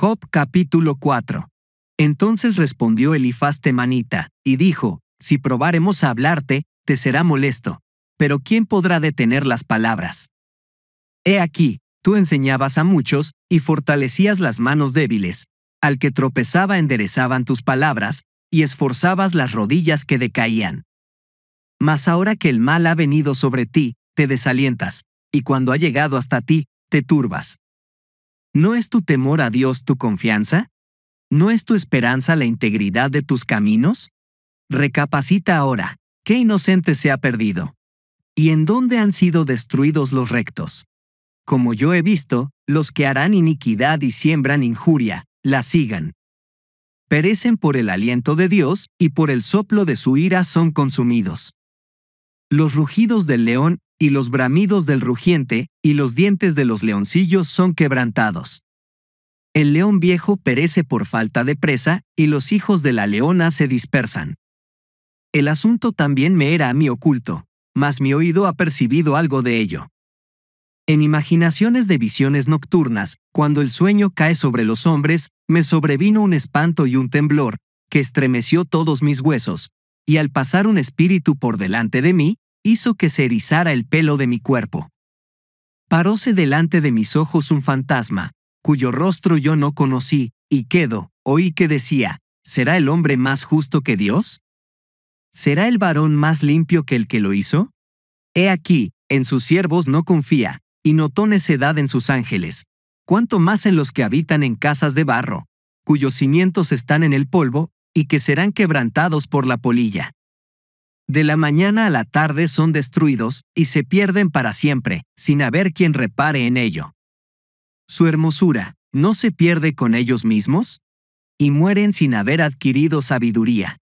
Job capítulo 4. Entonces respondió Elifaz temanita, y dijo, Si probáremos a hablarte, te será molesto. Pero ¿quién podrá detener las palabras? He aquí, tú enseñabas a muchos, y fortalecías las manos débiles. Al que tropezaba enderezaban tus palabras, y esforzabas las rodillas que decaían. Mas ahora que el mal ha venido sobre ti, te desalientas, y cuando ha llegado hasta ti, te turbas. ¿No es tu temor a Dios tu confianza? ¿No es tu esperanza la integridad de tus caminos? Recapacita ahora, ¿qué inocente se ha perdido? ¿Y en dónde han sido destruidos los rectos? Como yo he visto, los que harán iniquidad y siembran injuria, la sigan. Perecen por el aliento de Dios y por el soplo de su ira son consumidos. Los rugidos del león y los bramidos del rugiente, y los dientes de los leoncillos son quebrantados. El león viejo perece por falta de presa, y los hijos de la leona se dispersan. El asunto también me era a mí oculto, mas mi oído ha percibido algo de ello. En imaginaciones de visiones nocturnas, cuando el sueño cae sobre los hombres, me sobrevino un espanto y un temblor, que estremeció todos mis huesos, y al pasar un espíritu por delante de mí, hizo que se erizara el pelo de mi cuerpo. Paróse delante de mis ojos un fantasma, cuyo rostro yo no conocí, y quedo, oí que decía, ¿será el hombre más justo que Dios? ¿Será el varón más limpio que el que lo hizo? He aquí, en sus siervos no confía, y notó necedad en sus ángeles, cuanto más en los que habitan en casas de barro, cuyos cimientos están en el polvo, y que serán quebrantados por la polilla. De la mañana a la tarde son destruidos y se pierden para siempre, sin haber quien repare en ello. Su hermosura, ¿no se pierde con ellos mismos? Y mueren sin haber adquirido sabiduría.